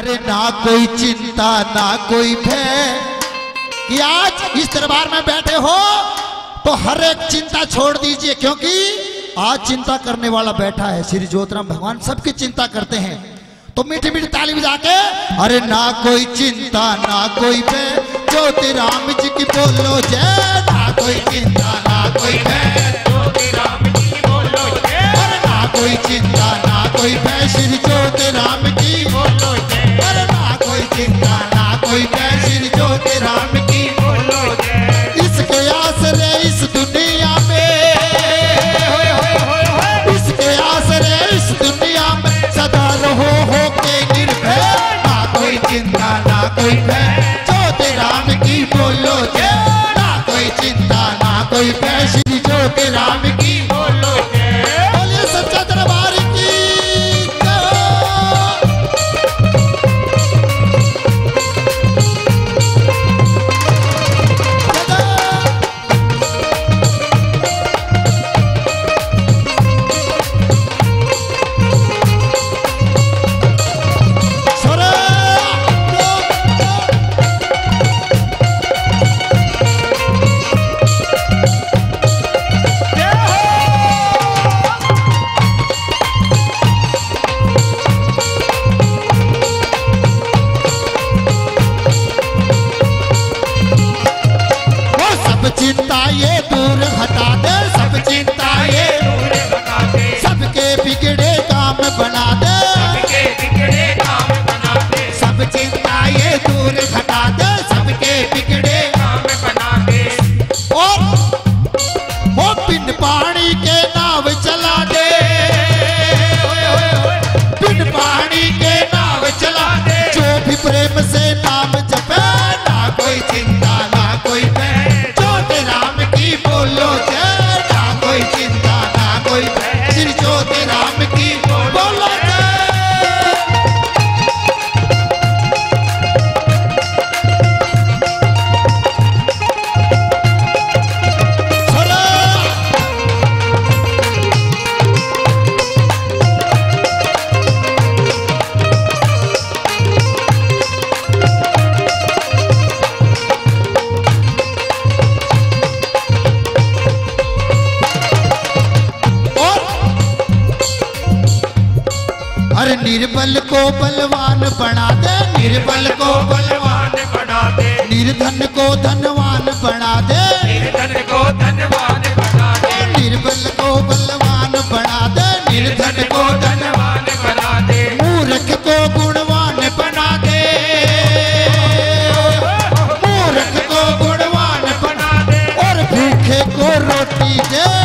अरे ना कोई चिंता, ना कोई भय। कि आज इस दरबार में बैठे हो तो हर एक चिंता छोड़ दीजिए, क्योंकि आज चिंता करने वाला बैठा है। श्री ज्योतिराम भगवान सबकी चिंता करते हैं। तो मीठी मीठी ताली बजा के अरे ना कोई चिंता, ना कोई भय। ज्योतिराम जी की बोलो जय, ना कोई चिंता, ना कोई भय। अरे ना कोई चिंता, ना कोई भय। श्री कोई भय। ज्योति राम की बोलो जय ना कोई चिंता, ना कोई भय। श्री ज्योति राम की बिन पानी के नाव चला निर्बल को बलवान बना दे निर्बल को बलवान बना दे। निर्धन को धनवान बना दे। निर्धन को धनवान बना दे। निर्बल को बलवान बना दे निर्धन को धनवान बना दे। मूर्ख को गुणवान बना दे। मूर्ख को गुणवान बना बना दे। और भूखे को रोटी दे।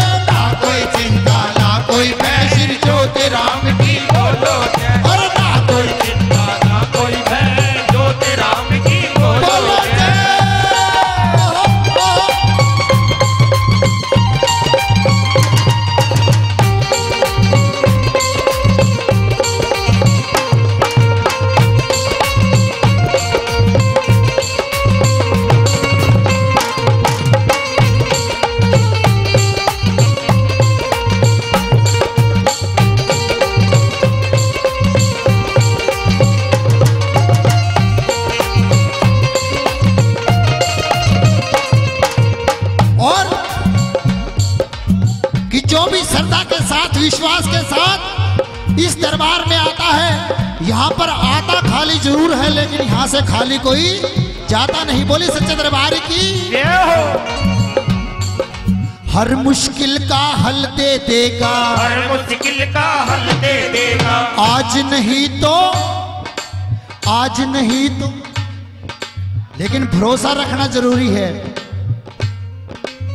साथ विश्वास के साथ इस दरबार में आता है। यहाँ पर आता खाली ज़रूर है लेकिन यहाँ से खाली कोई जाता नहीं। बोली सच्चे दरबार की। हर मुश्किल का हल दे देगा। हर मुश्किल का हल दे देगा। आज नहीं तो आज नहीं तो। लेकिन भरोसा रखना ज़रूरी है।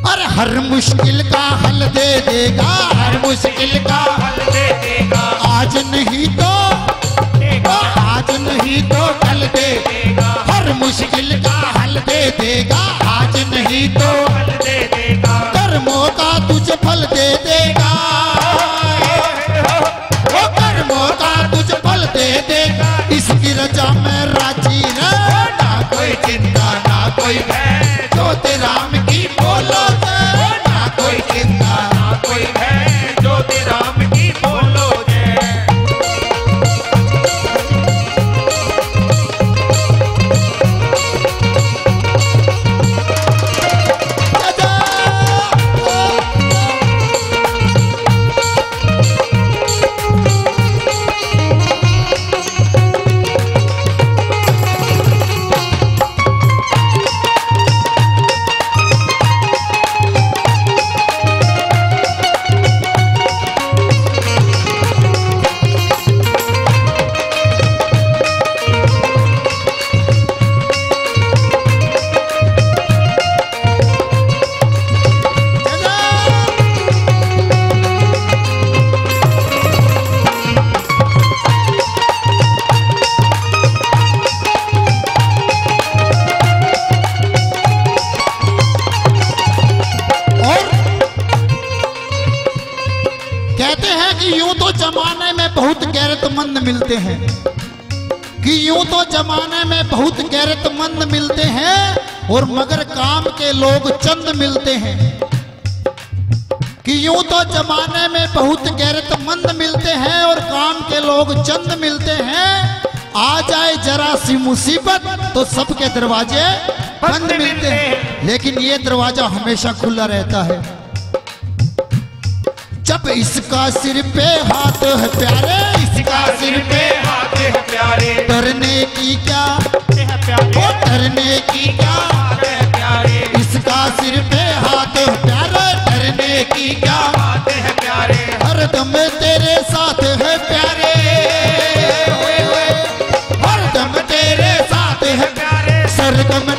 अरे हर मुश्किल का हल दे देगा हर मुश्किल का हल दे देगा। आज नहीं तो देगा। आज नहीं तो कल दे देगा। हर मुश्किल का हल दे देगा आज नहीं तो हल दे देगा। कर्मों का तुझे फल दे देगा। वो कर्मों का तुझे फल दे देगा। इसकी रजा में राज़ी ना कोई चिंता ना कोई भय। ज्योति राम गैरतमंद मिलते हैं। कि यूँ तो जमाने में बहुत गैरतमंद मिलते हैं और मगर काम के लोग चंद मिलते हैं। कि यूँ तो जमाने में बहुत गैरतमंद मिलते हैं और काम के लोग चंद मिलते हैं। आ जाए जरा सी मुसीबत तो सबके दरवाजे बंद मिलते हैं। लेकिन ये दरवाज़ा हमेशा खुला रहता है। जब इसका सिर पे हाथ है प्यारे इसका सिर पे हाथ है प्यारे। डरने की क्या? वो डरने की क्या? प्यारे। इसका सिर पे हाथ है प्यारे डरने की क्या? प्यारे। हर दम तेरे साथ है प्यारे। हर दम तेरे साथ है प्यारे। सरदम